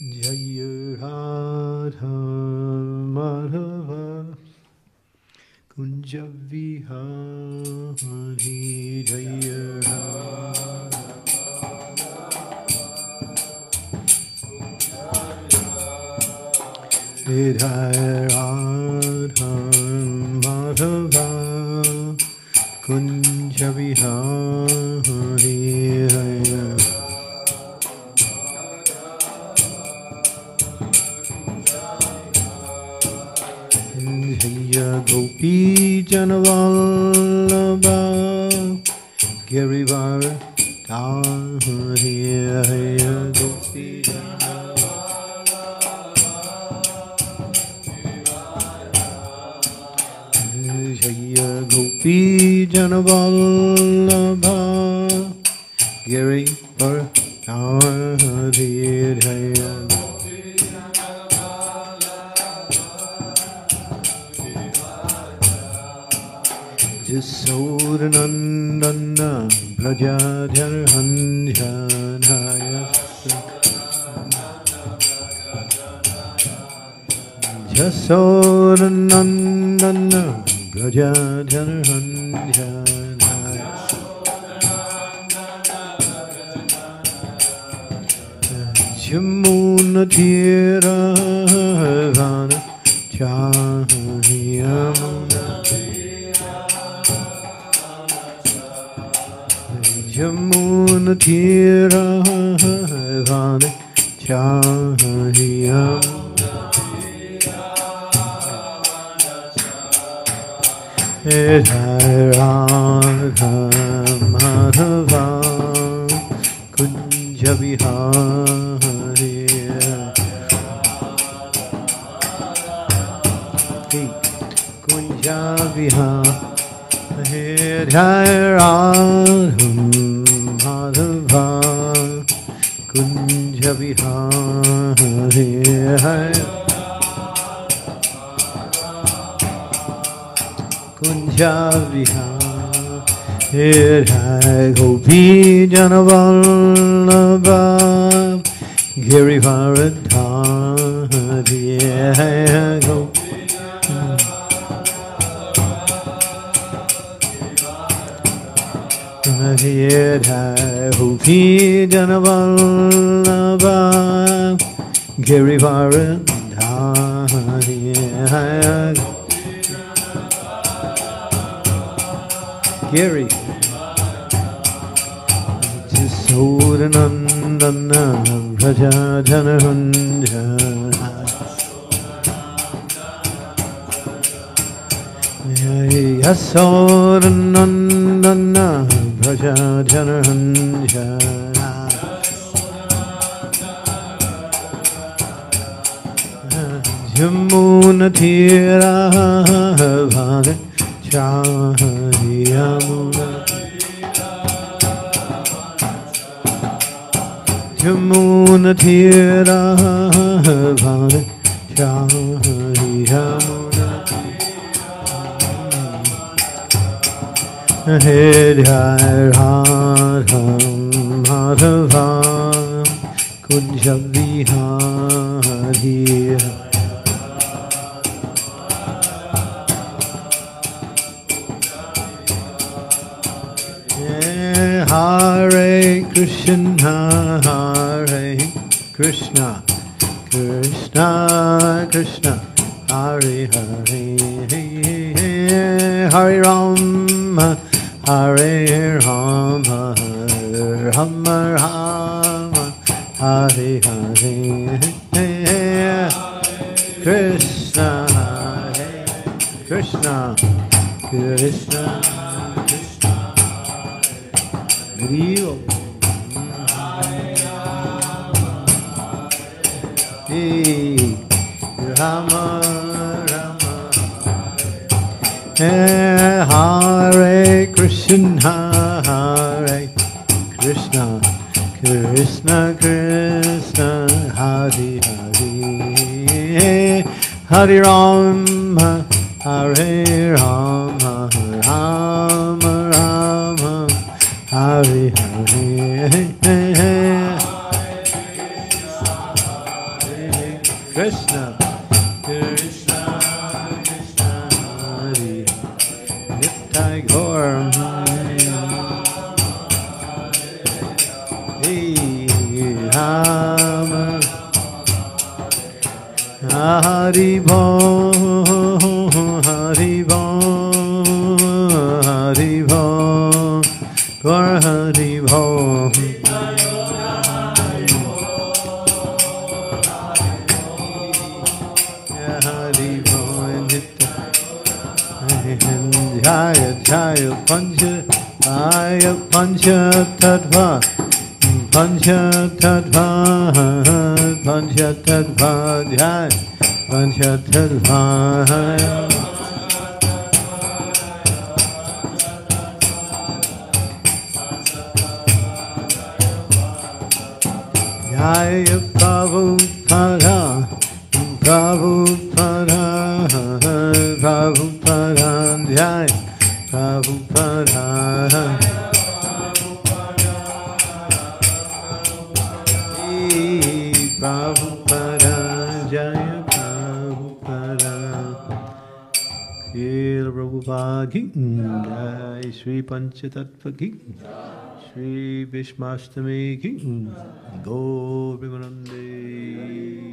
Jaya Radha Madhava Kunja Vihari Jaya Radha Jaya Radha Radha Madhava Kunja Vihari Kunja Vihari Radha Madhava Kunja Vihari Kunja Vihari Gopi Janavallabha Girivaradhari Gopi Gopi Janavallabha Girivaradhari Gary. Jasodanandana Brajajanahunja Yasodanandana Brajajanahunja Jamuna Tira Bhane Chahiyamuna Jamuna Tira Bhane Chahiyamuna Hare Radha Madhava Kunja Vihari Hare Krishna, Hare Krishna, Krishna Krishna, Hare Hare, Hare Rama, Hare Rama, Rama Rama, Hare Hare, Krishna, Krishna, Krishna. Grio. Hey, Rama, Rama. Hey, Hare Krishna, Hare Krishna, Krishna Krishna, Hare Hare. Hare Rama, Hare Rama Rama, Hare Hare. Krishna, Krishna Krishna, Hare Nittai Gaur. Hey, Rama. Hari Hari Bo, Jaya Jaya Pancha, Jaya Pancha Tattva. Pancha Tattva, Pancha Tattva, Jai, Pancha Tattva. Jaya Prabhupada, Prabhupada, Prabhupada, Jai, Prabhupada. Prabhupada Jaya Prabhupada Srila Prabhupada Ki Jai Sri Panchatattva Ki Sri Bhishmashtami Ki Go Vimanande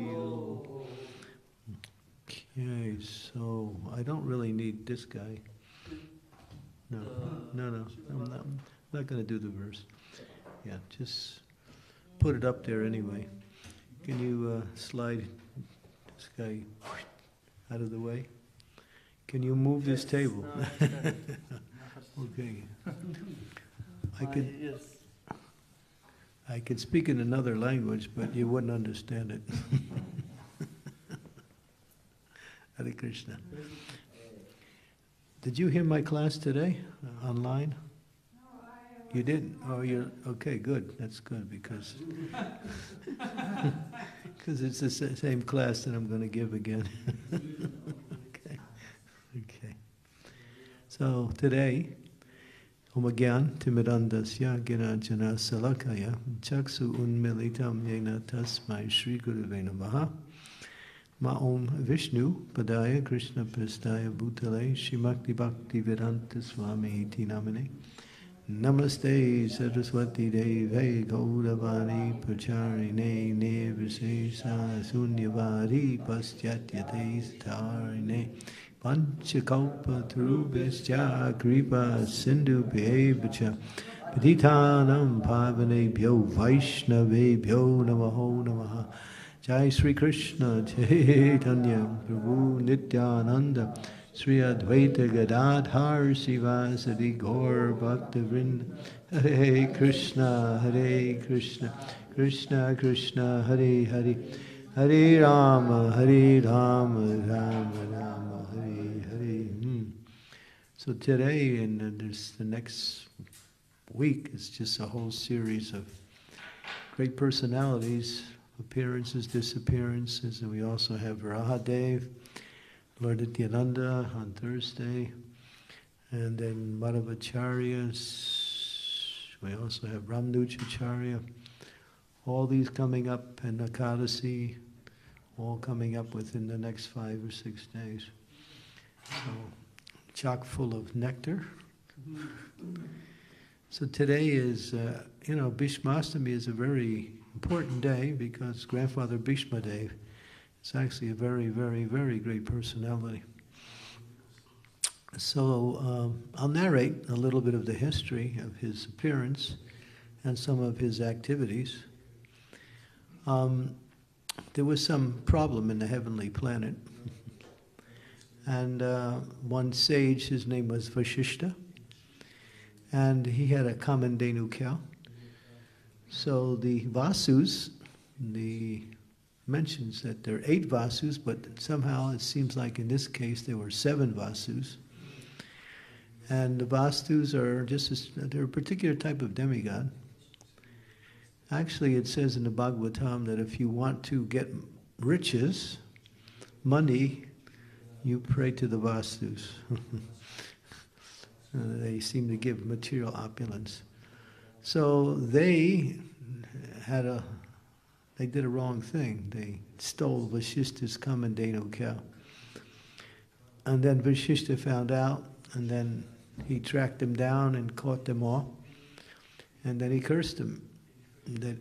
Okay, so I don't really need this guy. No, no, no, I'm not, I'm not going to do the verse. Yeah, just put it up there anyway. Can you uh, slide this guy out of the way? Can you move this table? okay. I could, Yes. I could speak in another language, but you wouldn't understand it. Hare Krishna. Did you hear my class today uh, online? You didn't? Oh, you're, okay, good. That's good because, because it's the same class that I'm going to give again. okay. Okay. So today, Omagyan Timidandasya Ginajana Salakaya Chaksu Unmilitam Yena Tasmai Shri Gurave Namaha Ma'om Vishnu Padaya Krishna Prastaya Bhutale Shimakti Bhakti Vedanta Swami Iti Namane Namaste Saraswati Deve Gauravani Pracharine Nirvisesa Sunyavari Paschyatyate Starine Panchakalpa Tarubhascha Kripa Sindhu Bhevacha Patitanam Pavanebhyo Vaishnavebhyo Namaho Namaha Jai Sri Krishna Chaitanya Prabhu Nityananda Sri Advaita Gadadhar Srivasadi Gaur Bhakta Vrinda. Hare Krishna Hare Krishna Krishna Krishna Hare Hare. Hare Rama Hare Rama Rama Rama Hare Hare. Hmm. So today and there's the next week is just a whole series of great personalities, appearances, disappearances, and we also have Rahadev, Lord Nityananda on Thursday, and then Madhavacharyas. We also have Ramanujacharya. All these coming up, and Ekadasi, all coming up within the next five or six days. So, chock full of nectar. So today is, uh, you know, Bhishmastami is a very important day because grandfather Bhishma Dev is actually a very, very, very great personality. So um, I'll narrate a little bit of the history of his appearance and some of his activities. Um, there was some problem in the heavenly planet, and uh, one sage, his name was Vashishta, and he had a Kamadhenu cow. So the Vasus, the mentions that there are eight Vasus, but somehow it seems like in this case there were seven Vasus. And the Vasus are just a, they're a particular type of demigod. Actually, it says in the Bhagavatam that if you want to get riches, money, you pray to the Vasus. Uh, they seem to give material opulence. So they had a they did a wrong thing. They stole Vashishta's Kamadhenu cow. And then Vashishta found out, and then he tracked them down and caught them all. And then he cursed them that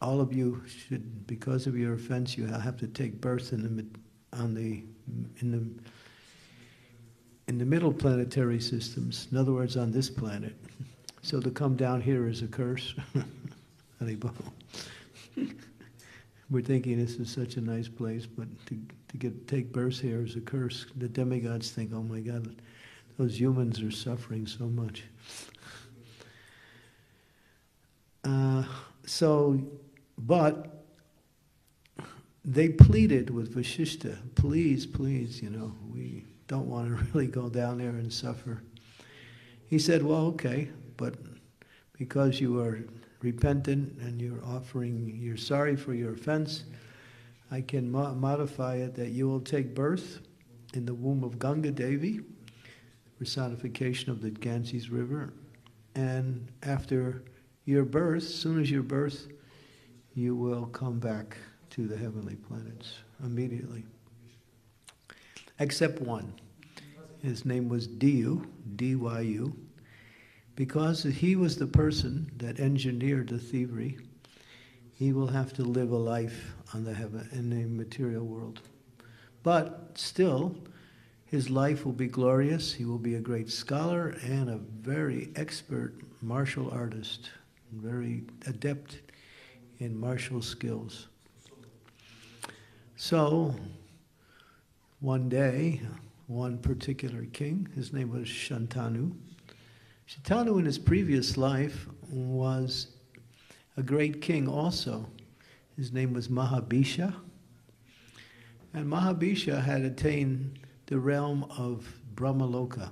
all of you should, because of your offense, you have to take birth in the on the in the in the middle planetary systems. In other words, on this planet. So to come down here is a curse. We're thinking this is such a nice place, but to, to get take birth here is a curse. The demigods think, oh my God, those humans are suffering so much. Uh, so, but they pleaded with Vashishta, please, please, you know, we don't want to really go down there and suffer. He said, well, okay, but because you are repentant and you're offering, you're sorry for your offense, I can mo- modify it that you will take birth in the womb of Ganga Devi, personification of the Ganges River, and after your birth, soon as your birth, you will come back to the heavenly planets immediately. Except one. His name was Dyu, D-Y-U. Because he was the person that engineered the thievery, he will have to live a life on the heaven in the material world. But still, his life will be glorious. He will be a great scholar and a very expert martial artist, very adept in martial skills. So, one day, one particular king, his name was Shantanu. Shantanu, in his previous life, was a great king also. His name was Mahabhisha. And Mahabhisha had attained the realm of Brahmaloka.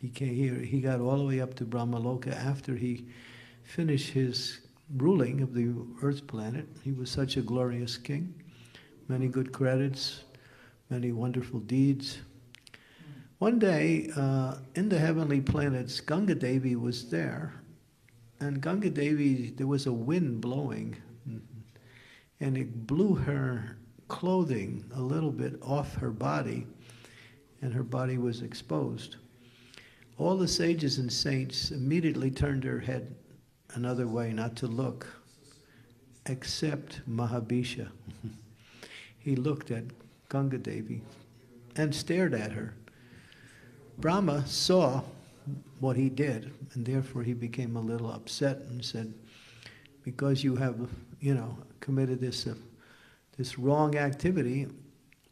He, came here, he got all the way up to Brahmaloka after he finished his ruling of the earth planet. He was such a glorious king many good credits, many wonderful deeds. One day, uh, in the heavenly planets, Ganga Devi was there, and Ganga Devi, there was a wind blowing, and it blew her clothing a little bit off her body, and her body was exposed. All the sages and saints immediately turned their head another way, not to look, except Mahabhisha. he looked at Ganga Devi and stared at her. Brahma saw what he did, and therefore he became a little upset and said, "Because you have, you know, committed this uh, this wrong activity,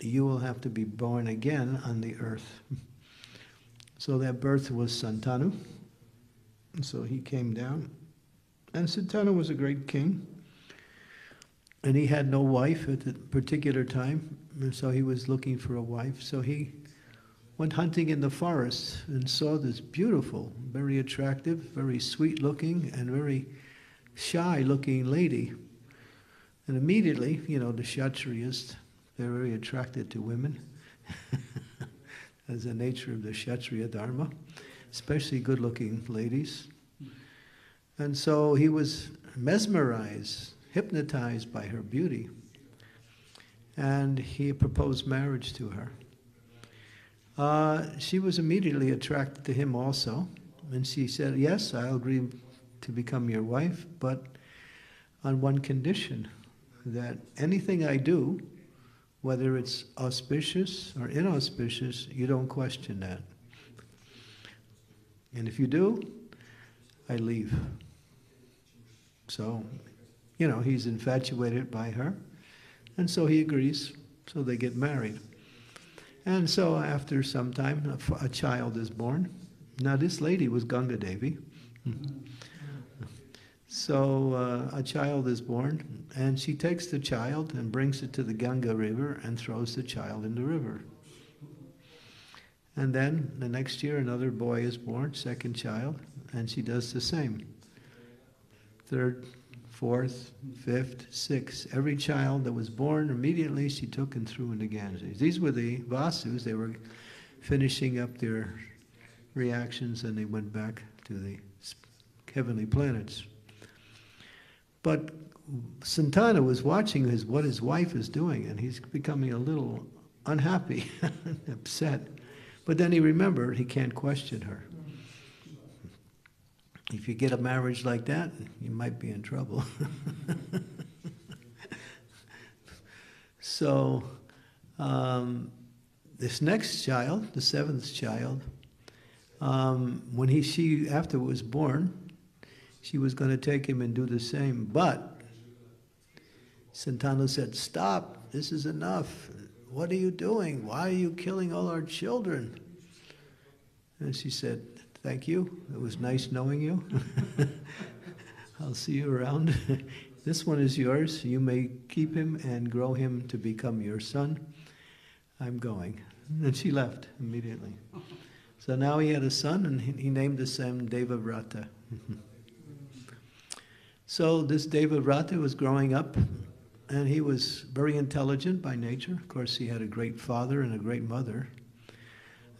you will have to be born again on the earth." So that birth was Santanu. So he came down, and Santanu was a great king and he had no wife at the particular time, and so he was looking for a wife. So he went hunting in the forest and saw this beautiful, very attractive, very sweet looking, and very shy looking lady. And immediately, you know, the Kshatriyas, they're very attracted to women. As the nature of the Kshatriya Dharma, especially good looking ladies. And so he was mesmerized hypnotized by her beauty. And he proposed marriage to her. Uh, she was immediately attracted to him also. And she said, Yes, I'll agree to become your wife, but on one condition that anything I do, whether it's auspicious or inauspicious, you don't question that. And if you do, I leave. So you know, he's infatuated by her. And so he agrees. So they get married. And so after some time, a, child is born. Now, this lady was Ganga Devi. So uh, a child is born, and she takes the child and brings it to the Ganga River and throws the child in the river. And then the next year, another boy is born, second child, and she does the same. Third fourth, fifth, sixth. Every child that was born, immediately she took and threw into Ganges. These were the Vasus. They were finishing up their reactions and they went back to the heavenly planets. But Santanu was watching his, what his wife is doing, and he's becoming a little unhappy, upset. But then he remembered he can't question her. If you get a marriage like that, you might be in trouble. so, um, this next child, the seventh child, um, when he she after was born, she was going to take him and do the same, but Santanu said, "Stop! This is enough. What are you doing? Why are you killing all our children?" And she said, "Thank you. It was nice knowing you. I'll see you around." this one is yours. You may keep him and grow him to become your son. I'm going. And she left immediately. So now he had a son, and he, named the son Devavrata. so this Devavrata was growing up, and he was very intelligent by nature. Of course, he had a great father and a great mother.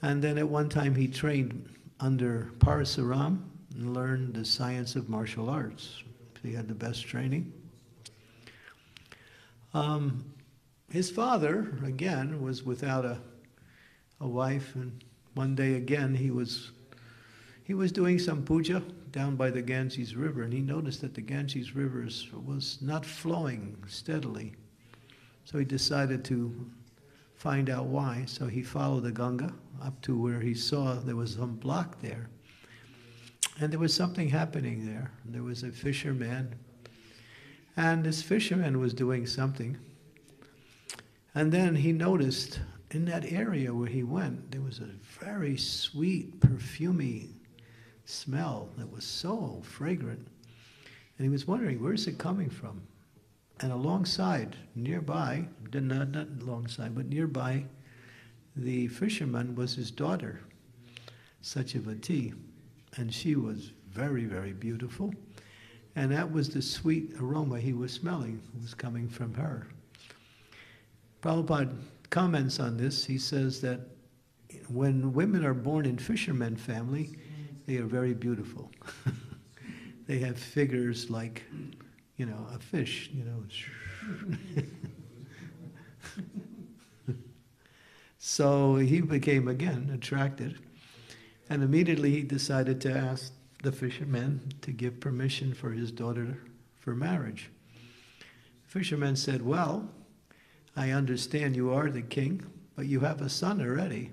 And then at one time he trained under Parasuram and learned the science of martial arts. He had the best training. Um, his father, again, was without a, a wife, and one day again he was he was doing some puja down by the Ganges River, and he noticed that the Ganges River was not flowing steadily. So he decided to find out why. So he followed the Ganga up to where he saw there was some block there. And there was something happening there. There was a fisherman, and this fisherman was doing something. And then he noticed in that area where he went, there was a very sweet, perfumy smell that was so fragrant. And he was wondering, where's it coming from? And alongside, nearby, not, not alongside, but nearby, the fisherman was his daughter, Satyavati. And she was very, very beautiful. And that was the sweet aroma he was smelling, was coming from her. Prabhupada comments on this. He says that when women are born in fishermen family, they are very beautiful. they have figures like, you know, a fish, you know. so he became again attracted, and immediately he decided to ask the fisherman to give permission for his daughter for marriage. The fisherman said, Well, I understand you are the king, but you have a son already.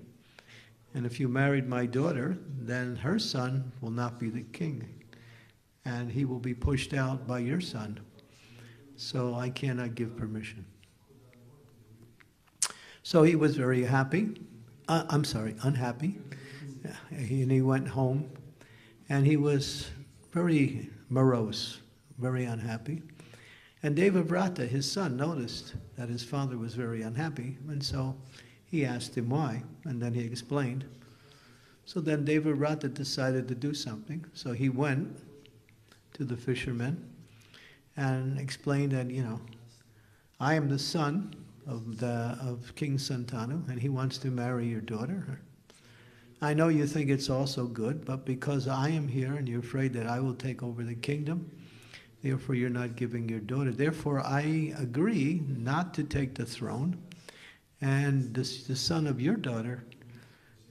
And if you married my daughter, then her son will not be the king, and he will be pushed out by your son. So I cannot give permission. So he was very happy. Uh, I'm sorry, unhappy. And he went home, and he was very morose, very unhappy. And Devavrata, his son, noticed that his father was very unhappy, and so he asked him why, and then he explained. So then Devavrata decided to do something. So he went to the fishermen and explained that, you know, I am the son of, the, of King Santanu, and he wants to marry your daughter. I know you think it's also good, but because I am here and you're afraid that I will take over the kingdom, Therefore, you're not giving your daughter. Therefore, I agree not to take the throne, and the son of your daughter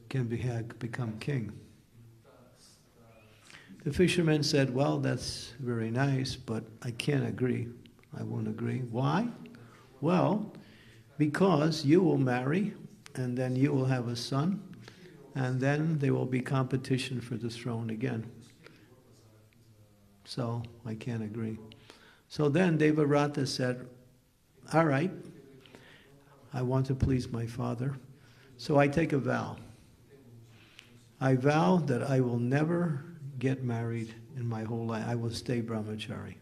can be, become king. The fisherman said, Well, that's very nice, but I can't agree. I won't agree. Why? Well, because you will marry, and then you will have a son, and then there will be competition for the throne again. So I can't agree. So then Devavrata said, All right, I want to please my father. So I take a vow. I vow that I will never get married in my whole life. I will stay brahmachari.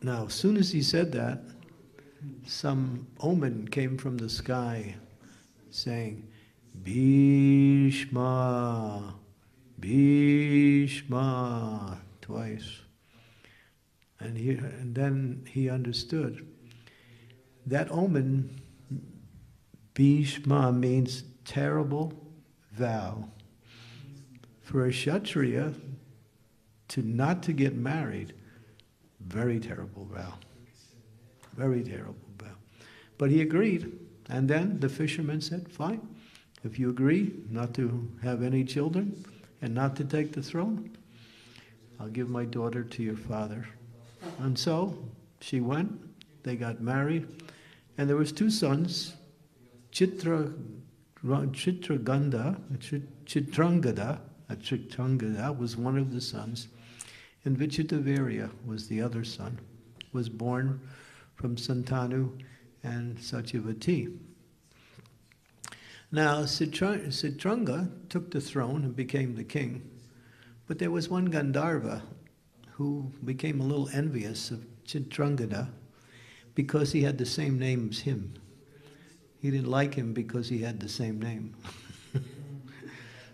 Now, as soon as he said that, some omen came from the sky saying, Bhishma, Bhishma, twice. And, he, and then he understood. That omen, Bhishma, means terrible vow. For a Kshatriya to not to get married Very terrible vow. Very terrible vow. But he agreed. And then the fisherman said, Fine, if you agree not to have any children and not to take the throne, I'll give my daughter to your father. And so she went, they got married, and there was two sons, Chitra, Chitraganda, Chitrangada, Chitrangada was one of the sons, and Vichitravirya was the other son, was born from Santanu and Satyavati. Now, Citranga took the throne and became the king, but there was one Gandharva who became a little envious of Chitrangada because he had the same name as him. He didn't like him because he had the same name.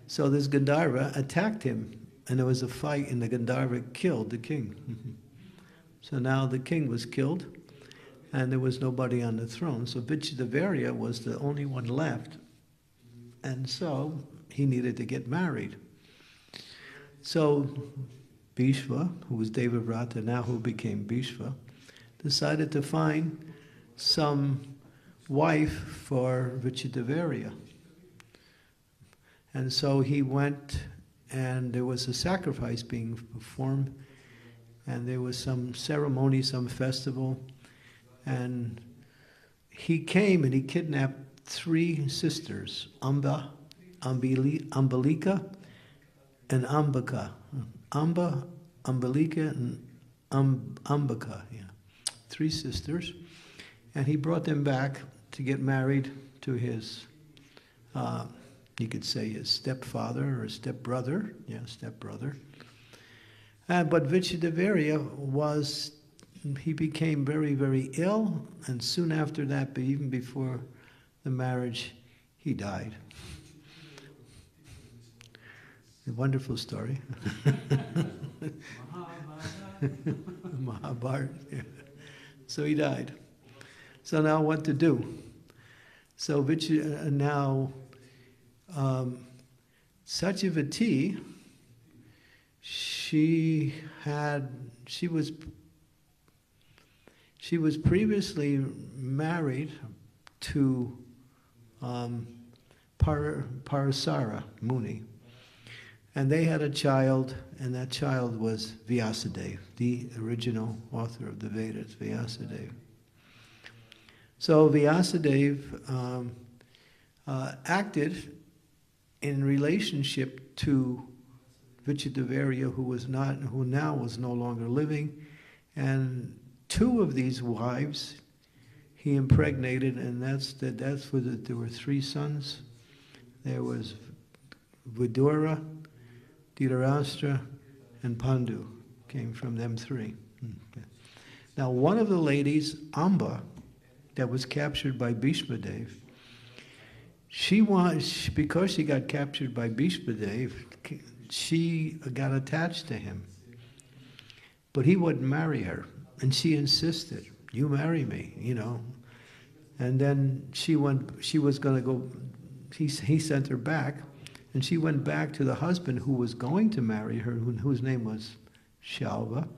so this Gandharva attacked him, and there was a fight, and the Gandharva killed the king. so now the king was killed, and there was nobody on the throne. So Vichitravirya was the only one left, and so he needed to get married. So Bhishma, who was Devavrata, now who became Bhishma, decided to find some wife for Vichitravirya. And so he went, and there was a sacrifice being performed, and there was some ceremony, some festival, and he came and he kidnapped three sisters, Amba, Ambili, Ambalika, and Ambika. Amba, Ambalika, and um, Ambika, yeah. Three sisters. And he brought them back to get married to his, uh, you could say his stepfather or stepbrother. Yeah, stepbrother. Uh, but Vichitravirya was, he became very, very ill, and soon after that, but even before the marriage, he died. A wonderful story. Mahabharata. Yeah. So he died. So now what to do? So which, uh, now um, Satyavati, she had, she was, she was previously married to um, Par, Parasara Muni. And they had a child, and that child was Vyasadeva, the original author of the Vedas, Vyasadeva. So Vyasadeva um, uh, acted in relationship to Vichitravirya, who was not, who now was no longer living, and two of these wives he impregnated, and that's the, that's for the, there were three sons. There was Vidura, Dhritarashtra, and Pandu came from them three. Hmm, now, one of the ladies, Amba, that was captured by Bhishma Dev, she was, because she got captured by Bhishma Dev, she got attached to him. But he wouldn't marry her, and she insisted, you marry me, you know. And then she went, she was going to go, he, he sent her back, and she went back to the husband who was going to marry her, whose name was Shalva.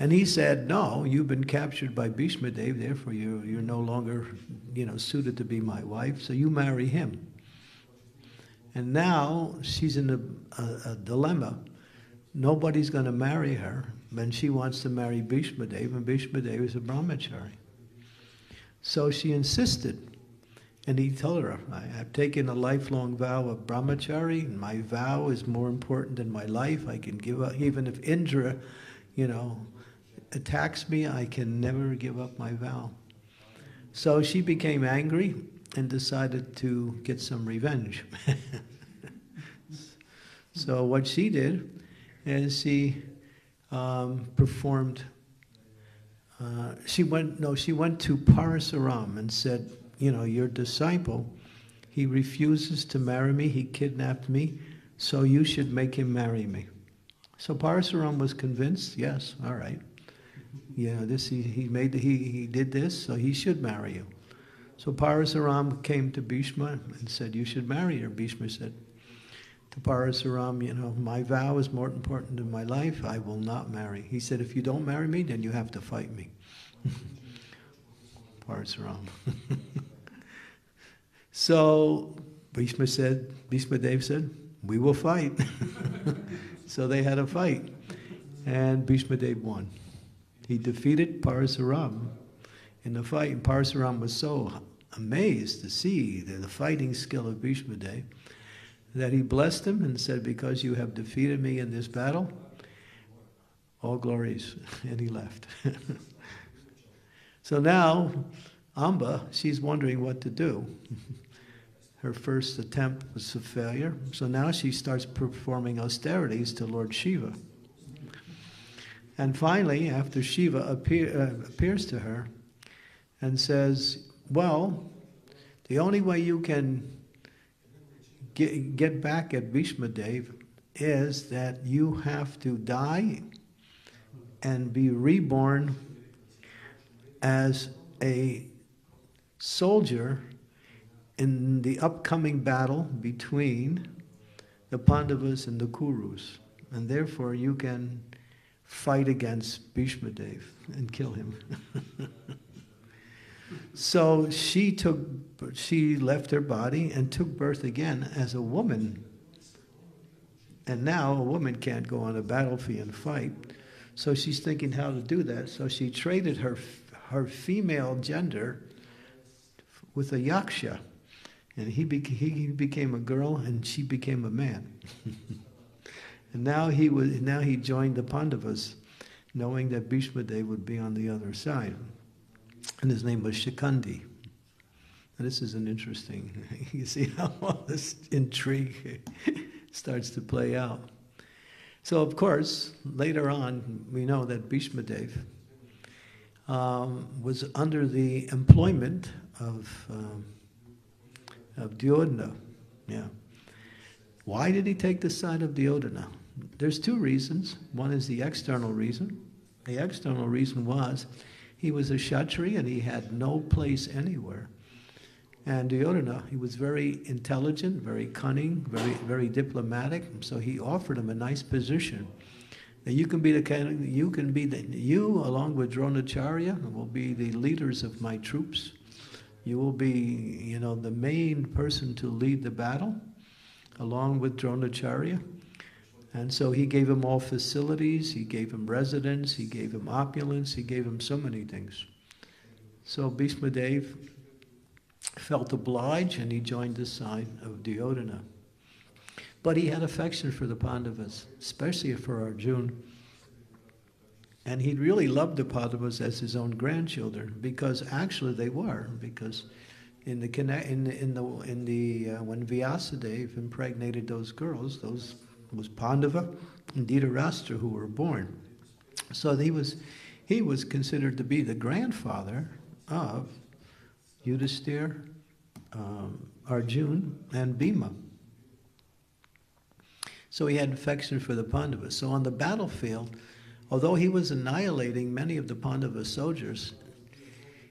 And he said, No, you've been captured by Bhishma Dev, therefore you're, you're no longer you know, suited to be my wife, so you marry him. And now she's in a, a, a dilemma. Nobody's going to marry her, and she wants to marry Bhishma Dev, and Bhishma Dev is a brahmachari. So she insisted. And he told her, I have taken a lifelong vow of brahmachari, and my vow is more important than my life. I can give up, even if Indra, you know, attacks me, I can never give up my vow. So she became angry and decided to get some revenge. so what she did is she um, performed. Uh, she went no, she went to Parasuram and said, you know, your disciple, he refuses to marry me, he kidnapped me, so you should make him marry me. So Parasuram was convinced, yes, all right. You know, this he, he made he, he did this, so he should marry you. So Parasuram came to Bhishma and said, You should marry her. Bhishma said, to Parasuram, you know, my vow is more important than my life. I will not marry. He said, if you don't marry me, then you have to fight me. Parasuram. so Bhishma said, Bhishma Dev said, we will fight. so they had a fight. And Bhishma Dev won. He defeated Parasuram in the fight. And Parasuram was so amazed to see the, the fighting skill of Bhishma Dev that he blessed him and said, Because you have defeated me in this battle, all glories. And he left. so now, Amba, she's wondering what to do. Her first attempt was a failure, so now she starts performing austerities to Lord Shiva. And finally, after Shiva appear, uh, appears to her and says, Well, the only way you can get, get back at Bhishma Dev is that you have to die and be reborn as a soldier in the upcoming battle between the Pandavas and the Kurus. And therefore you can fight against Bhishma Dev and kill him. so she took, she left her body and took birth again as a woman. And now a woman can't go on a battlefield and fight. So she's thinking how to do that. So she traded her, her female gender with a yaksha. And he, he became a girl and she became a man. and now he, was, now he joined the Pandavas, knowing that Bhishma Dev would be on the other side. And his name was Shikhandi. And this is an interesting, you see how all this intrigue starts to play out. So, of course, later on, we know that Bhishma Dev um, was under the employment of. Um, of Duryodhana. Yeah. Why did he take the side of Duryodhana? There's two reasons. One is the external reason. The external reason was he was a Kshatriya and he had no place anywhere. And Duryodhana, he was very intelligent, very cunning, very, very diplomatic. So he offered him a nice position. You can be the you can be the you along with Dronacharya will be the leaders of my troops. You will be, you know, the main person to lead the battle, along with Dronacharya. And so he gave him all facilities, he gave him residence, he gave him opulence, he gave him so many things. So Bhishma Dev felt obliged and he joined the side of Duryodhana. But he had affection for the Pandavas, especially for Arjuna. And he really loved the Pandavas as his own grandchildren because actually they were. Because in the in the in the, in the uh, when Vyasadeva impregnated those girls, those was Pandava and Dhritarashtra who were born. So he was he was considered to be the grandfather of Yudhisthira, um, Arjun, and Bhima. So he had affection for the Pandavas. So on the battlefield Although he was annihilating many of the Pandava soldiers,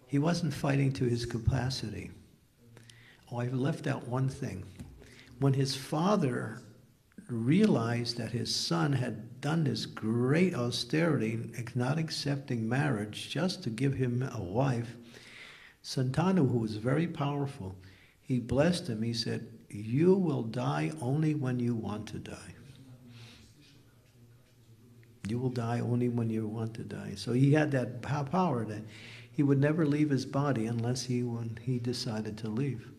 he wasn't fighting to his capacity. Oh, I've left out one thing. When his father realized that his son had done this great austerity, not accepting marriage just to give him a wife, Santanu, who was very powerful, he blessed him. He said, You will die only when you want to die. You will die only when you want to die. So he had that power that he would never leave his body unless he when he decided to leave.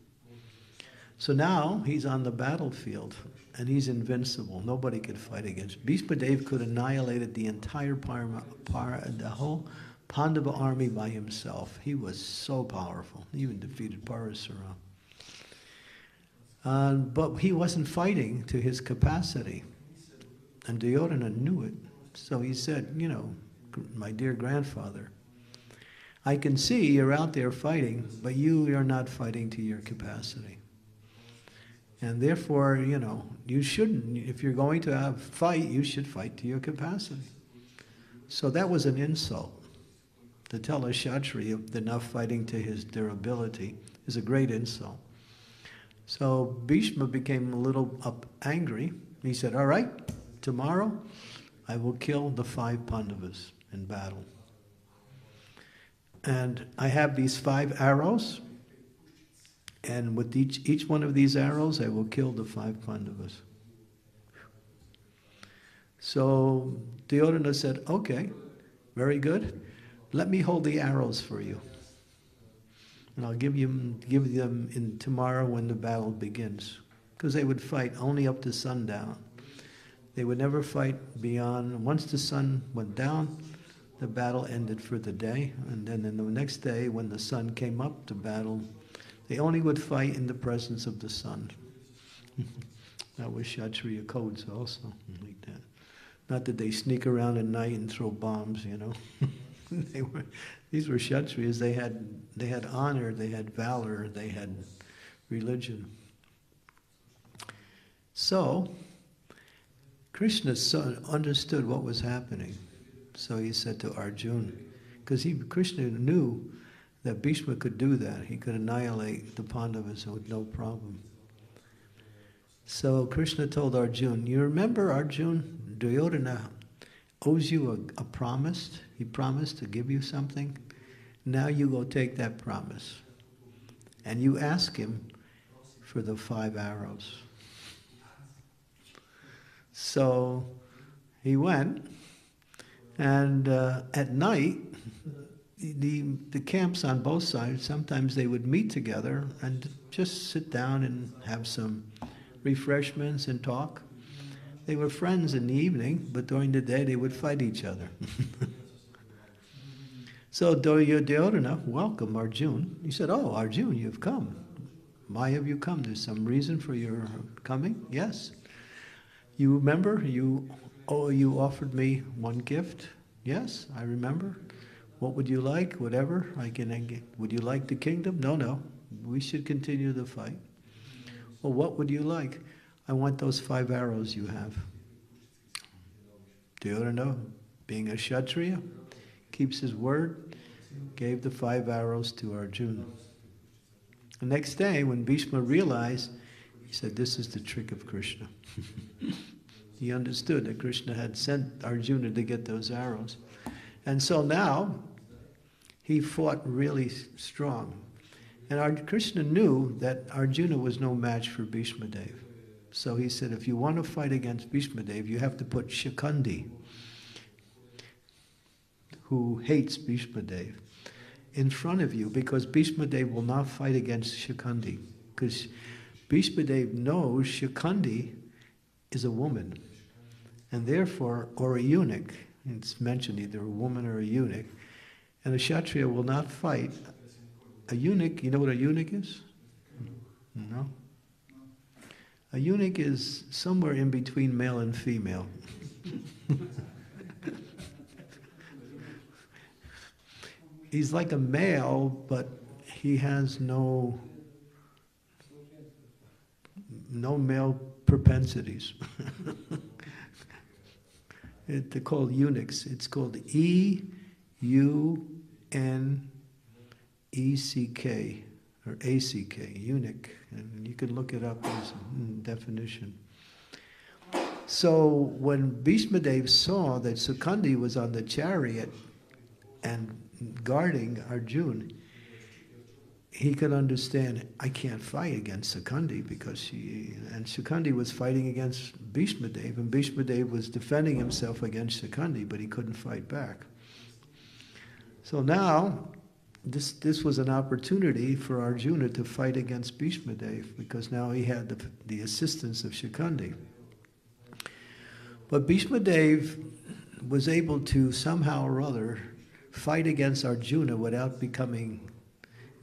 So now he's on the battlefield and he's invincible. Nobody could fight against. Bhishma Dev could annihilate the entire Parma, par, the whole Pandava army by himself. He was so powerful. He even defeated Parasuram. Uh, but he wasn't fighting to his capacity. And Duryodhana knew it. So he said, You know, my dear grandfather, I can see you're out there fighting, but you are not fighting to your capacity. And therefore, you know, you shouldn't, if you're going to have fight, you should fight to your capacity. So that was an insult. To tell a they're not fighting to his durability is a great insult. So Bhishma became a little up angry. He said, All right, tomorrow I will kill the five Pandavas in battle. And I have these five arrows, and with each, each one of these arrows, I will kill the five Pandavas. So Duryodhana said, Okay, very good. Let me hold the arrows for you. And I'll give, you, give them in tomorrow when the battle begins. Because they would fight only up to sundown. They would never fight beyond, once the sun went down, the battle ended for the day. And then in the next day, when the sun came up, the battle, they only would fight in the presence of the sun. that was Kshatriya codes also, like that. Not that they sneak around at night and throw bombs, you know. they were, these were Kshatriyas. They had, they had honor, they had valor, they had religion. So, Krishna understood what was happening. So he said to Arjuna, because he Krishna knew that Bhishma could do that. He could annihilate the Pandavas with no problem. So Krishna told Arjuna, you remember Arjuna, Duryodhana owes you a, a promise. He promised to give you something. Now you go take that promise. And you ask him for the five arrows. So he went, and uh, at night, the, the camps on both sides, sometimes they would meet together and just sit down and have some refreshments and talk. They were friends in the evening, but during the day they would fight each other. so Duryodhana welcome Arjun. He said, Oh, Arjun, you've come. Why have you come? There's some reason for your coming? Yes. You remember you oh you offered me one gift? Yes, I remember. What would you like? Whatever. I can would you like the kingdom? No, no. We should continue the fight. Well, what would you like? I want those five arrows you have. Know? Being a Kshatriya, keeps his word, gave the five arrows to Arjuna. The next day, when Bhishma realized, he said, This is the trick of Krishna. he understood that Krishna had sent Arjuna to get those arrows. And so now, he fought really strong. And Krishna knew that Arjuna was no match for Bhishma Dev. So he said, if you want to fight against Bhishma Dev, you have to put Shikhandi, who hates Bhishma Dev, in front of you because Bhishma Dev will not fight against Shikhandi. Because Bhishma Dev knows Shikhandi is a woman, and therefore, or a eunuch. It's mentioned either a woman or a eunuch. And a Kshatriya will not fight. A eunuch, you know what a eunuch is? No? A eunuch is somewhere in between male and female. He's like a male, but he has no no male propensities. it, they're called eunuchs. It's called E U N E C K or ACK, eunuch, and you can look it up as a definition. So when Bhishma Dev saw that Shikhandi was on the chariot and guarding Arjun, he could understand, I can't fight against Shikhandi because she, and Shikhandi was fighting against Bhishma Dev, and Bhishma Dev was defending himself against Shikhandi, but he couldn't fight back. So now this, this was an opportunity for Arjuna to fight against Bhishma Dev because now he had the, the assistance of Shikhandi. But Bhishma Dev was able to somehow or other fight against Arjuna without becoming,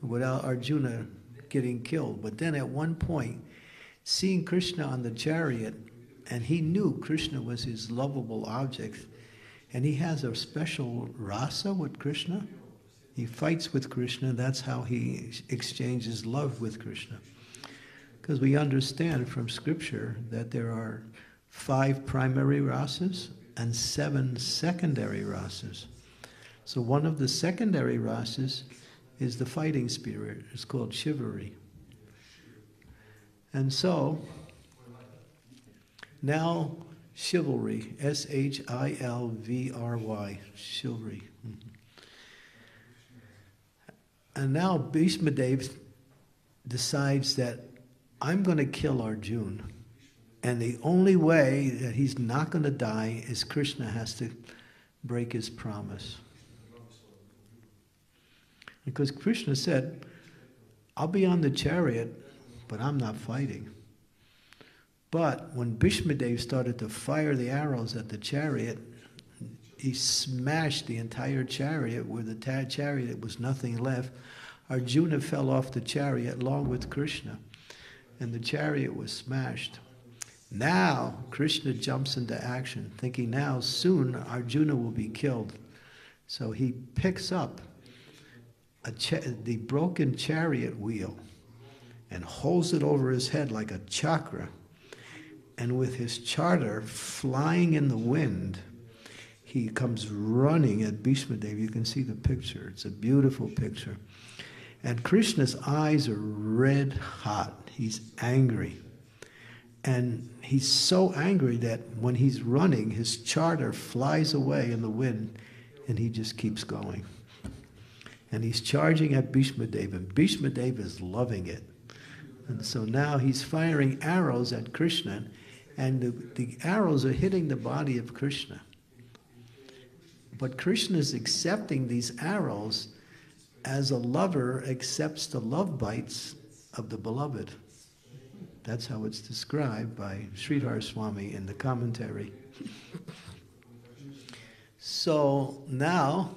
without Arjuna getting killed. But then at one point, seeing Krishna on the chariot, and he knew Krishna was his lovable object, and he has a special rasa with Krishna he fights with Krishna, that's how he exchanges love with Krishna. Because we understand from scripture that there are five primary rasas and seven secondary rasas. So one of the secondary rasas is the fighting spirit. It's called chivalry. And so, now chivalry, S H I L V R Y, chivalry. Mm-hmm. And now Bhishmadev decides that I'm going to kill Arjun. And the only way that he's not going to die is Krishna has to break his promise. Because Krishna said, I'll be on the chariot, but I'm not fighting. But when Bhishmadev started to fire the arrows at the chariot, he smashed the entire chariot where the chariot was nothing left. Arjuna fell off the chariot along with Krishna, and the chariot was smashed. Now Krishna jumps into action, thinking now soon Arjuna will be killed. So he picks up the broken chariot wheel and holds it over his head like a chakra. And with his charter flying in the wind, he comes running at Bhishmadev. You can see the picture. It's a beautiful picture. And Krishna's eyes are red hot. He's angry. And he's so angry that when he's running, his charter flies away in the wind and he just keeps going. And he's charging at Bhishmadev, and Bhishmadev is loving it. And so now he's firing arrows at Krishna, and the, the arrows are hitting the body of Krishna. But Krishna is accepting these arrows as a lover accepts the love bites of the beloved. That's how it's described by Sridhar Swami in the commentary. so now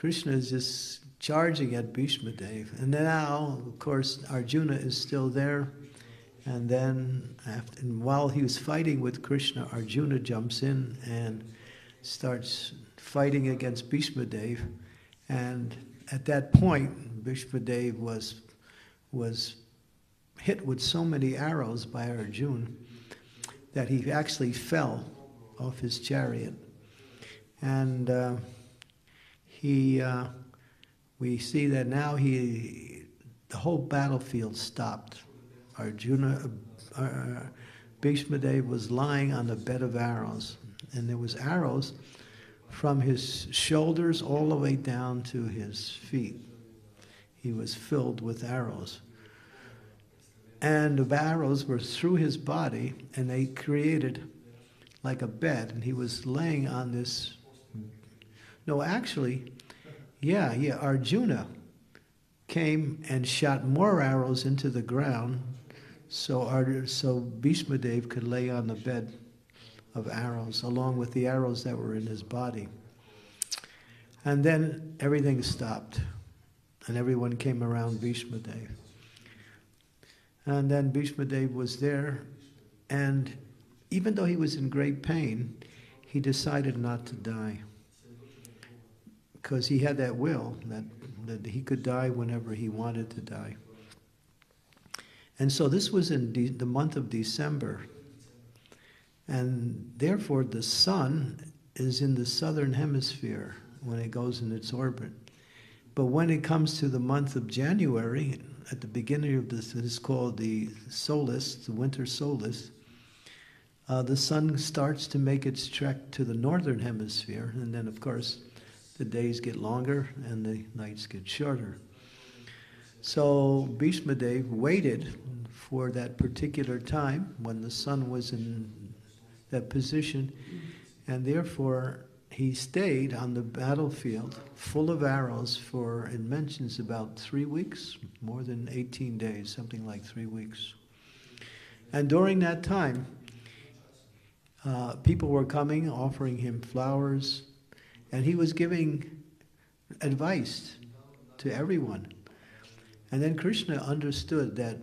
Krishna is just charging at Bhishma Dev. And now, of course, Arjuna is still there. And then, after, and while he was fighting with Krishna, Arjuna jumps in and starts fighting against Bhishma Dev. And at that point, Bhishma Dev was, was hit with so many arrows by Arjuna that he actually fell off his chariot. And uh, he, uh, we see that now he, the whole battlefield stopped. Arjuna, uh, Dev was lying on a bed of arrows, and there was arrows from his shoulders all the way down to his feet. He was filled with arrows. And the arrows were through his body, and they created like a bed, and he was laying on this. No, actually, yeah, yeah, Arjuna came and shot more arrows into the ground so, Ar- so Bhishma Dev could lay on the bed of arrows along with the arrows that were in his body. And then everything stopped, and everyone came around Bhishma Dev. And then Bhishma Dev was there, and even though he was in great pain, he decided not to die because he had that will that, that he could die whenever he wanted to die. And so this was in de- the month of December. And therefore, the sun is in the southern hemisphere when it goes in its orbit. But when it comes to the month of January, at the beginning of this, it is called the solstice, the winter solstice, uh, the sun starts to make its trek to the northern hemisphere. And then, of course, the days get longer and the nights get shorter. So Bhishma Dev waited for that particular time when the sun was in that position, and therefore he stayed on the battlefield full of arrows for, it mentions about three weeks, more than 18 days, something like three weeks. And during that time, uh, people were coming, offering him flowers, and he was giving advice to everyone. And then Krishna understood that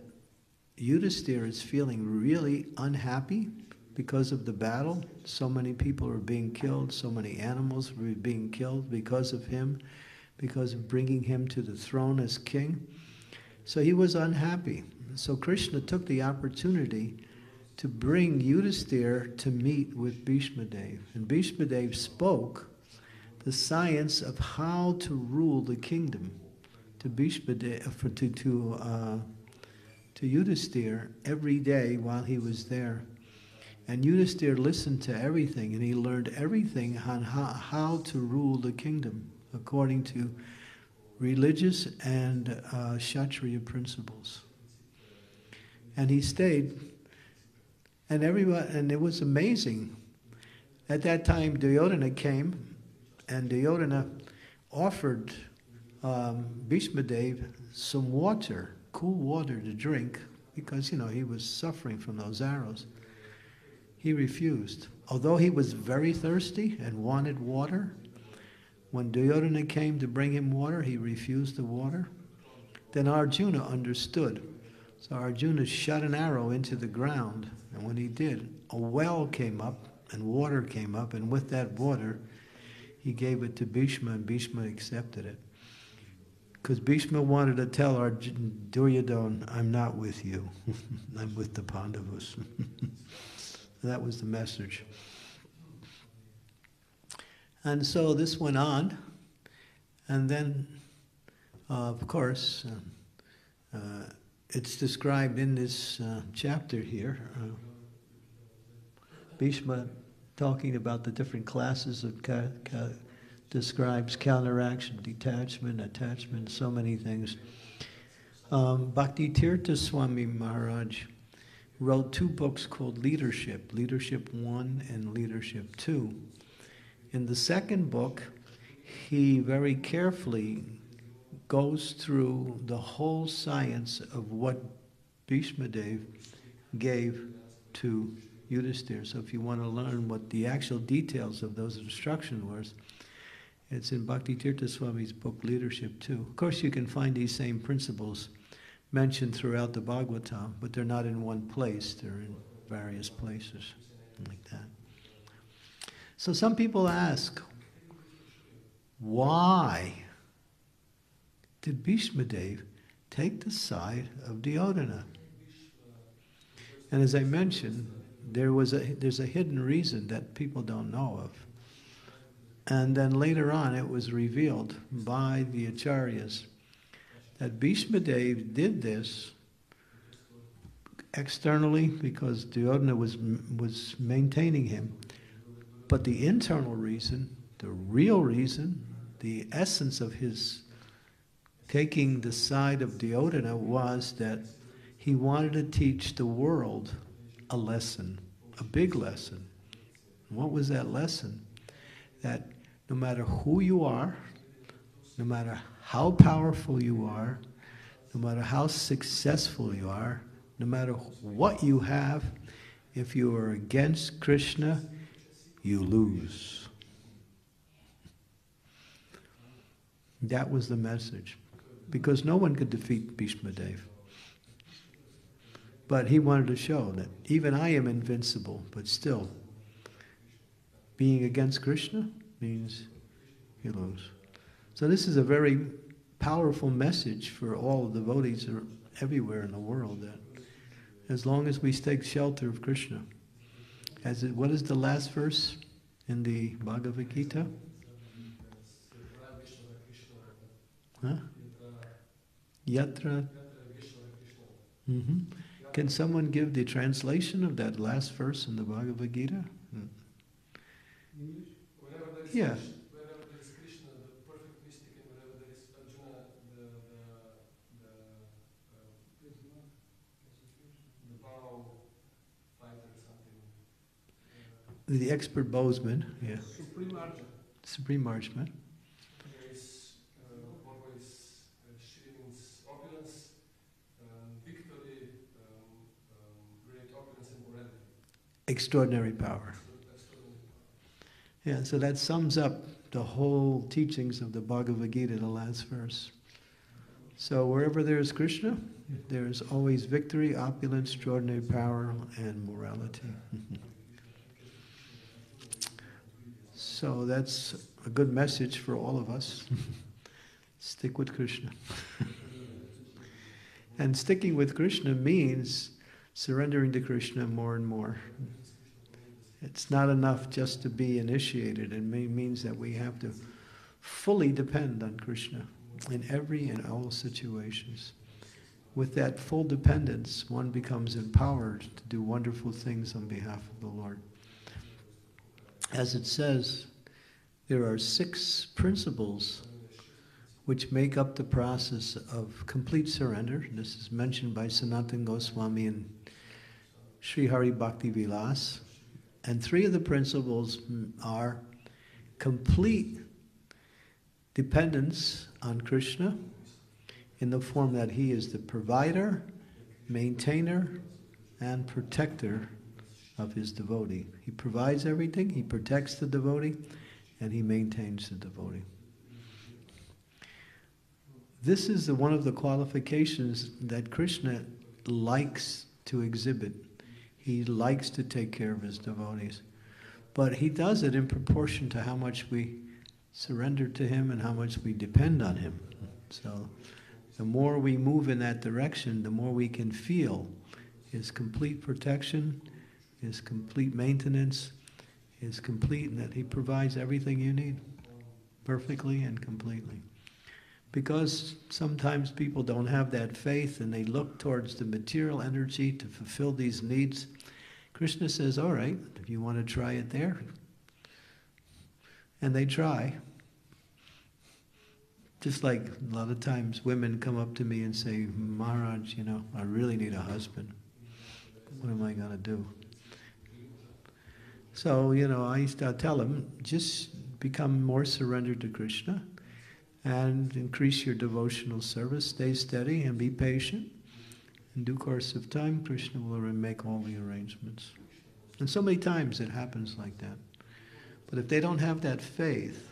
Yudhisthira is feeling really unhappy because of the battle. So many people are being killed, so many animals are being killed because of him, because of bringing him to the throne as king. So he was unhappy. So Krishna took the opportunity to bring Yudhisthira to meet with Bhishma Dev. And Bhishma Dev spoke the science of how to rule the kingdom to Bhishma for, to, to, uh, to Yudhisthira every day while he was there. And Yudhisthira listened to everything and he learned everything on how, how to rule the kingdom according to religious and uh, Kshatriya principles. And he stayed, and everyone, and it was amazing. At that time, Duryodhana came, and Duryodhana offered um, Bhishma Dev some water, cool water to drink, because you know he was suffering from those arrows. He refused. Although he was very thirsty and wanted water, when Duryodhana came to bring him water, he refused the water. Then Arjuna understood. So Arjuna shot an arrow into the ground, and when he did, a well came up and water came up, and with that water, he gave it to Bhishma, and Bhishma accepted it. Because Bhishma wanted to tell Arjuna, Duryodhana, I'm not with you, I'm with the Pandavas. that was the message. And so this went on, and then, uh, of course, uh, uh, it's described in this uh, chapter here. Uh, Bhishma talking about the different classes of describes counteraction, detachment, attachment, so many things. Um, Bhakti Tirtha Swami Maharaj wrote two books called Leadership, Leadership 1 and Leadership 2. In the second book, he very carefully goes through the whole science of what Bhishma Dev gave to Yudhisthira. So if you want to learn what the actual details of those instructions were, it's in Bhakti Tirtha Swami's book Leadership too. Of course, you can find these same principles mentioned throughout the Bhagavatam, but they're not in one place. They're in various places, like that. So some people ask, why did Bhishma Dev take the side of Duryodhana? And as I mentioned, there was a, there's a hidden reason that people don't know of. And then later on, it was revealed by the acharyas that Bhishma Dev did this externally because Duryodhana was, was maintaining him, but the internal reason, the real reason, the essence of his taking the side of Duryodhana was that he wanted to teach the world a lesson, a big lesson. What was that lesson? That no matter who you are, no matter how powerful you are, no matter how successful you are, no matter what you have, if you are against Krishna, you lose. That was the message. Because no one could defeat Bhishma Dev. But he wanted to show that even I am invincible, but still, being against Krishna means you lose. So this is a very powerful message for all the devotees everywhere in the world that as long as we take shelter of Krishna, as it, what is the last verse in the Bhagavad Gita? Huh? Yatra. Mm-hmm. Can someone give the translation of that last verse in the Bhagavad Gita? Hmm. Yeah. the expert bowsman, yeah. Supreme marksman. Supreme marksman. There is uh, always uh, opulence, um, victory, um, um, great opulence and morality. Extraordinary power. Yeah, so that sums up the whole teachings of the Bhagavad Gita, the last verse. So wherever there is Krishna, there is always victory, opulence, extraordinary power, and morality. So that's a good message for all of us. Stick with Krishna. and sticking with Krishna means surrendering to Krishna more and more. It's not enough just to be initiated. It means that we have to fully depend on Krishna in every and all situations. with that full dependence, one becomes empowered to do wonderful things on behalf of the Lord. As it says, there are six principles which make up the process of complete surrender. This is mentioned by Sanatan Goswami and Sri Hari Bhakti Vilas. And three of the principles are complete dependence on Krishna in the form that he is the provider, maintainer, and protector of his devotee. He provides everything, he protects the devotee, and he maintains the devotee. This is the, one of the qualifications that Krishna likes to exhibit. He likes to take care of his devotees. But he does it in proportion to how much we surrender to him and how much we depend on him. So the more we move in that direction, the more we can feel his complete protection, his complete maintenance, his complete, and that he provides everything you need perfectly and completely. Because sometimes people don't have that faith and they look towards the material energy to fulfill these needs. Krishna says, All right, if you want to try it there. And they try. Just like a lot of times women come up to me and say, Maharaj, you know, I really need a husband. What am I going to do? So, you know, I used to tell them, just become more surrendered to Krishna and increase your devotional service. Stay steady and be patient. In due course of time, Krishna will make all the arrangements. And so many times it happens like that. But if they don't have that faith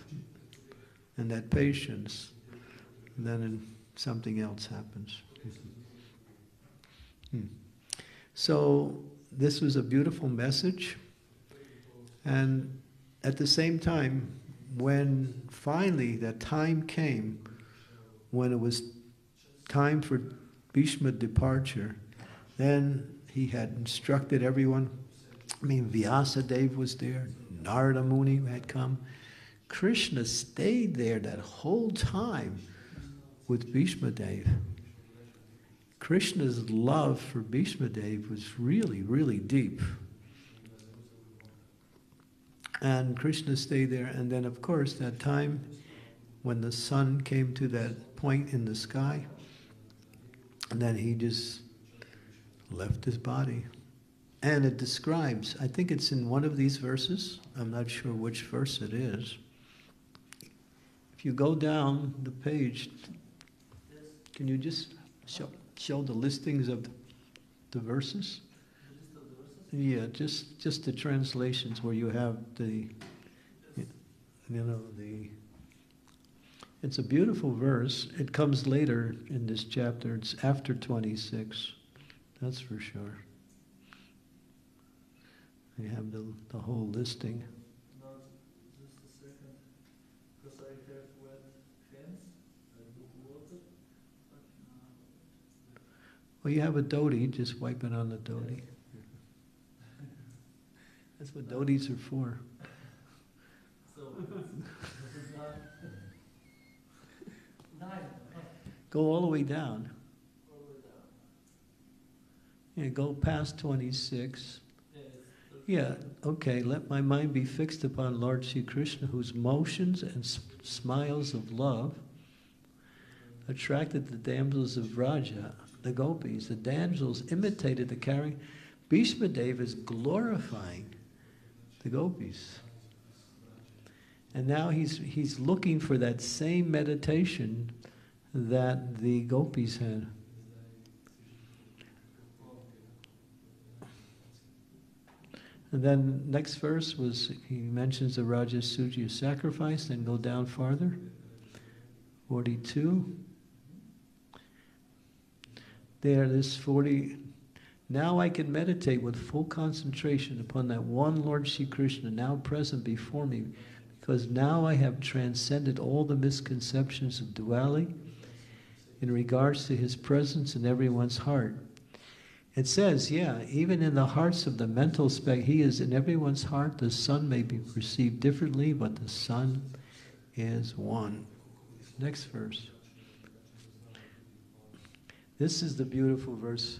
and that patience, then something else happens. Hmm. So this was a beautiful message. And at the same time, when finally that time came, when it was time for Bhishma departure, then he had instructed everyone. I mean, Vyasa Vyasadeva was there, Narada Muni had come. Krishna stayed there that whole time with Bhishma Dev. Krishna's love for Bhishma Dev was really, really deep. And Krishna stayed there, and then, of course, that time when the sun came to that point in the sky, and then he just left his body. And it describes, I think it's in one of these verses, I'm not sure which verse it is. If you go down the page, can you just show, show the listings of the verses? Yeah, just just the translations where you have the, you know, the. It's a beautiful verse. It comes later in this chapter. It's after 26. That's for sure. You have the, the whole listing. Well, you have a dhoti, just wipe it on the dhoti. That's what dhotis are for. Go all the way down. Yeah, go past 26. Yeah, okay, let my mind be fixed upon Lord Sri Krishna, whose motions and smiles of love attracted the damsels of Vraja, the gopis. The damsels imitated the carrying. Bhishma Dev is glorifying the gopis. And now he's, he's looking for that same meditation that the gopis had. And then next verse was he mentions the Rajasuya sacrifice, then go down farther. 42. There, this 40, now I can meditate with full concentration upon that one Lord Sri Krishna now present before me, because now I have transcended all the misconceptions of duality in regards to his presence in everyone's heart. It says, yeah, even in the hearts of the mental spec, he is in everyone's heart. The sun may be perceived differently, but the sun is one. Next verse. This is the beautiful verse.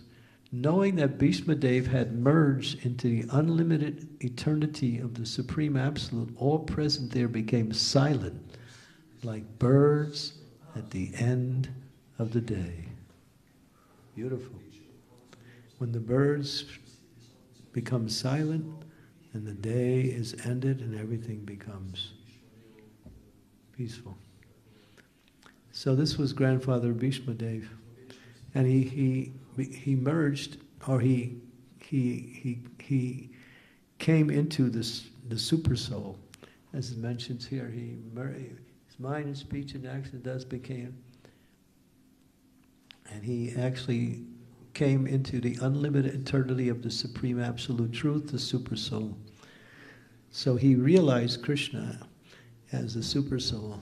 Knowing that Bhishma Dev had merged into the unlimited eternity of the Supreme Absolute, all present there became silent, like birds at the end of the day. Beautiful. When the birds become silent, and the day is ended, and everything becomes peaceful. So this was grandfather Bhishma Dev, and he he he merged, or he he he he came into this the super soul, as it mentions here. He his mind and speech and action thus became, and he actually came into the unlimited eternity of the supreme absolute truth, the super soul. So he realized Krishna as the super soul.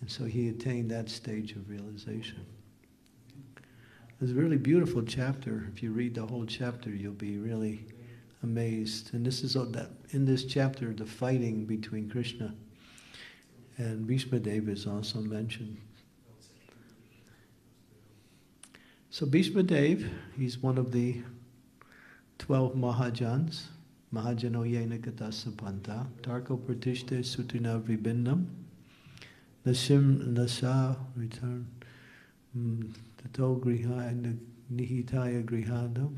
And so he attained that stage of realization. It's a really beautiful chapter. If you read the whole chapter, you'll be really amazed. And this is that in this chapter, the fighting between Krishna and Bhishma Dev is also mentioned. So Bhishma Dev, he's one of the 12 Mahajans. Mahajano Yena Katasapanta, Tarko Pratishte Sutina Vibindam, Nashim Nasha return, mm, Tato Griha and Nihitaya Grihadam.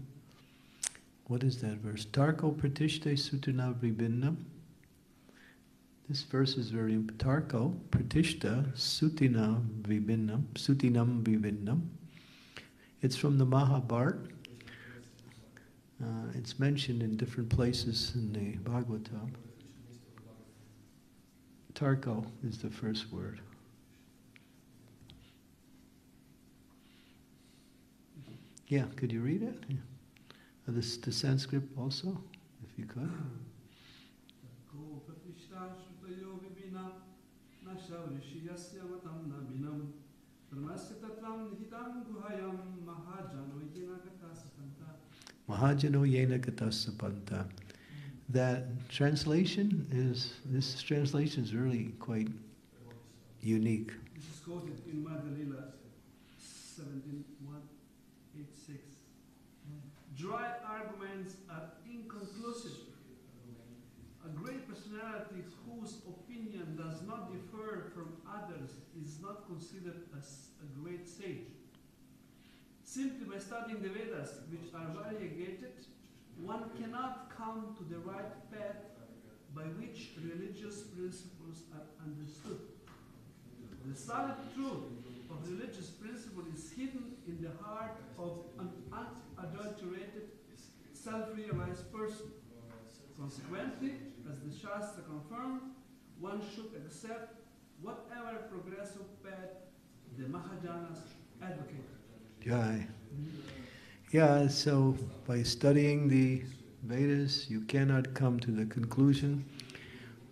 What is that verse? Tarko Pratishte Sutina Vibindam. This verse is very important. Tarko Pratishta Sutina Vibindam, Sutinam Vibindam. It's from the Mahabharata. Uh, it's mentioned in different places in the Bhagavatam. Tarko is the first word. Yeah, could you read it? Yeah. Uh, this, the Sanskrit also, if you could. Mahajano Yena Katasapanta. That translation is, this translation is really quite unique. This is quoted in Madhya-lila 17.186. Dry arguments are inconclusive. A great personality whose opinion does not differ from others is considered as a great sage. Simply by studying the Vedas, which are variegated, one cannot come to the right path by which religious principles are understood. The solid truth of religious principle is hidden in the heart of an unadulterated, self-realized person. Consequently, as the Shastra confirmed, one should accept whatever progressive path the Mahajanas advocate. Yeah. Yeah, so by studying the Vedas, you cannot come to the conclusion.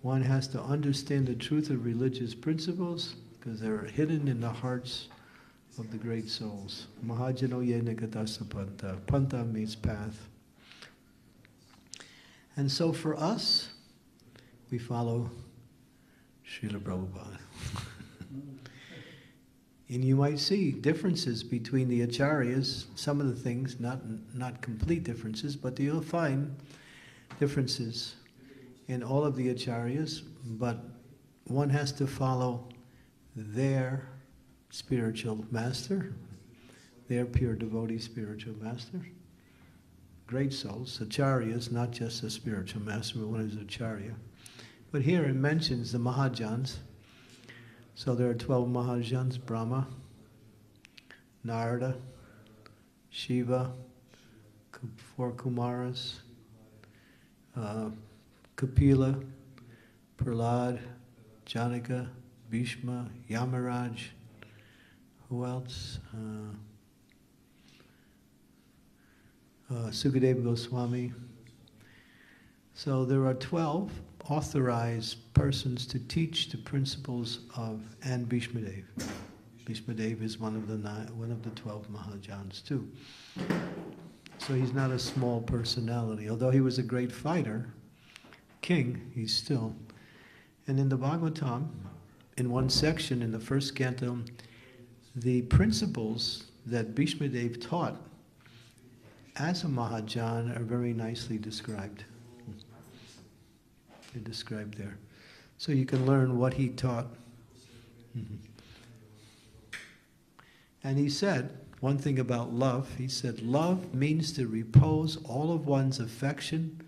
One has to understand the truth of religious principles because they're hidden in the hearts of the great souls. Mahajano Yenagadasa Panta. Panta means path. And so for us, we follow Srila Prabhupada. and you might see differences between the acharyas, some of the things, not, not complete differences, but you'll find differences in all of the acharyas, but one has to follow their spiritual master, their pure devotee spiritual master. Great souls, acharyas, not just a spiritual master, but one is acharya. But here it mentions the Mahajans. So there are 12 Mahajans Brahma, Narada, Shiva, four Kumaras, uh, Kapila, Prahlad, Janaka, Bhishma, Yamaraj, who else? Uh, uh, Sukadeva Goswami. So there are 12 authorized persons to teach the principles of and Bhishma Dev. Bhishma Dev is one of the nine, one of the 12 Mahajans too. So he's not a small personality. Although he was a great fighter, king, he's still. And in the Bhagavatam, in one section in the first canto, the principles that Bhishma Dev taught as a Mahajan are very nicely described. They're described there. So you can learn what he taught. Mhm. And he said, one thing about love, he said, love means to repose all of one's affection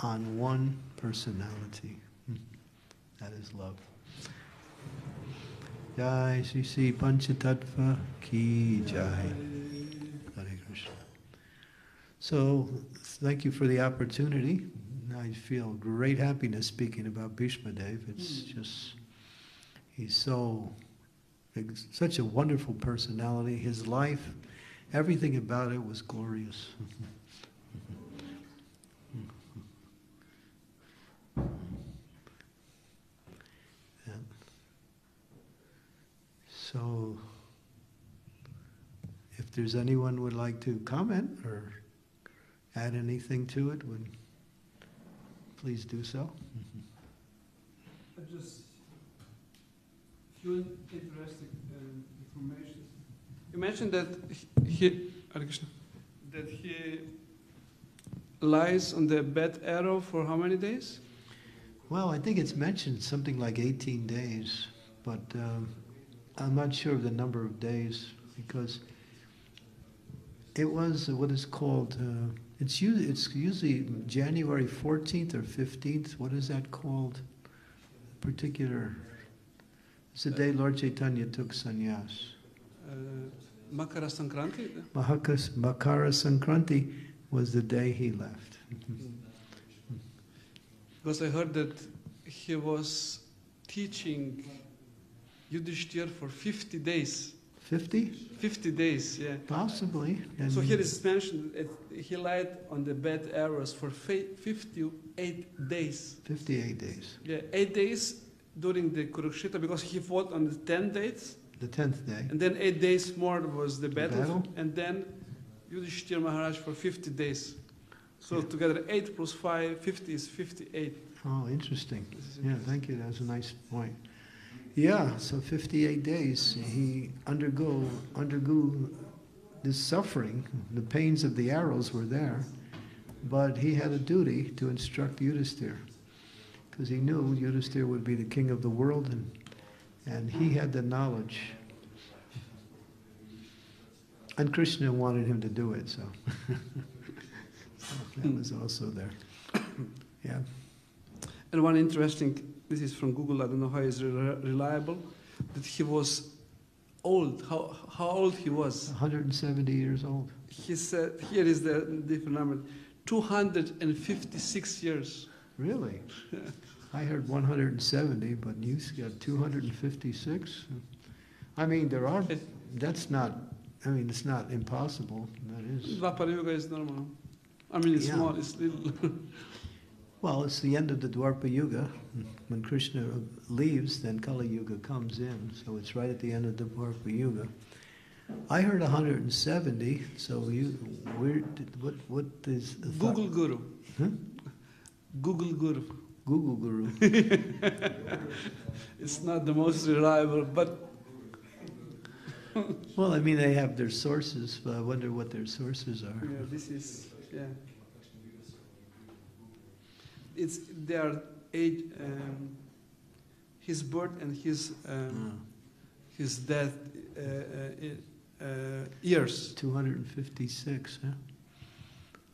on one personality. Hmm. That is love. Jai Sri Sri Panchatattva Ki Jai. So, thank you for the opportunity. I feel great happiness speaking about Bhishma Dev. It's hmm. just, he's so, such a wonderful personality. His life, everything about it was glorious. So, if there's anyone would like to comment or add anything to it, would please do so. I just few interesting um, information. You mentioned that he, Hare Krishna, that he lies on the bed arrow for how many days? Well, I think it's mentioned something like 18 days, but um, I'm not sure of the number of days because it was what is called. Uh, it's usually it's usually January 14th or 15th. What is that called? Particular. It's the day Lord Chaitanya took sannyas. Uh, Makara Sankranti? Mahakas, Makara Sankranti was the day he left. Because I heard that he was teaching Yudhishthir for 50 days. 50? 50 days, yeah. Possibly. And So here is mentioned that he lied on the bed arrows for 58 days. 58 days. Yeah, eight days during the Kurukshetra because he fought on the 10 days, The 10th day. and then eight days more was the battle, battle? and then Yudhishthir Maharaj for 50 days. So Yeah. together 8 plus 5, 50 is 58. Oh, interesting. Is Yeah, thank you. That's a nice point. Yeah, so 58 days he undergo undergo this suffering. The pains of the arrows were there, but he had a duty to instruct Yudhisthira because he knew Yudhisthira would be the king of the world, and and he had the knowledge. And Krishna wanted him to do it, so, so that was also there. Yeah. And one interesting, this is from Google, I don't know how it's re- reliable, that he was old, how, how old he was. 170 years old. He said, here is the different number, 256 years. Really? I heard 170, but you got 256? I mean, there are, that's not, I mean, it's not impossible. That is. Yuga is normal. I mean, it's Yeah. small, it's little. Well, it's the end of the Dwapara Yuga. When Krishna leaves, then Kali Yuga comes in. So it's right at the end of the Dwapara Yuga. I heard 170, so you, where, did- what, what is the thought- Google Guru. Huh? Google Guru. Google Guru. It's not the most reliable, but Well, I mean, they have their sources, but I wonder what their sources are. yeah, this is, yeah. It's, they are age, um, his birth and his, um, his death uh, uh, uh, years. 256, huh?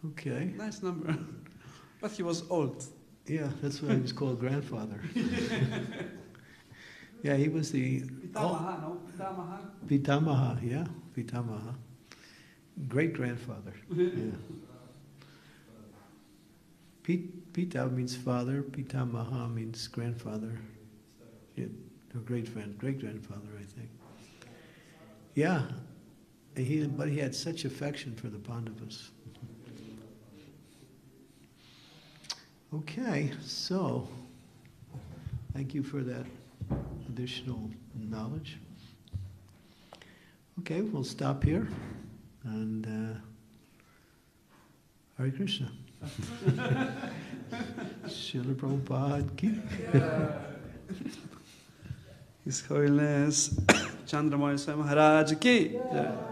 Okay. Nice number. but he was old. Yeah, that's why he was called grandfather. yeah, he was the Pitamaha, no? Pitamaha. Pitamaha, yeah, Pitamaha. Great grandfather. Yeah. Pit, Pita means father, Pitamaha means grandfather. Yeah, great friend, great grandfather, I think. Yeah, and he, but he had such affection for the Pandavas. Okay, so thank you for that additional knowledge. Okay, we'll stop here and uh, Hare Krishna. Srila Prabhupada ki. His Holiness Chandramouli Swami Maharaj की जय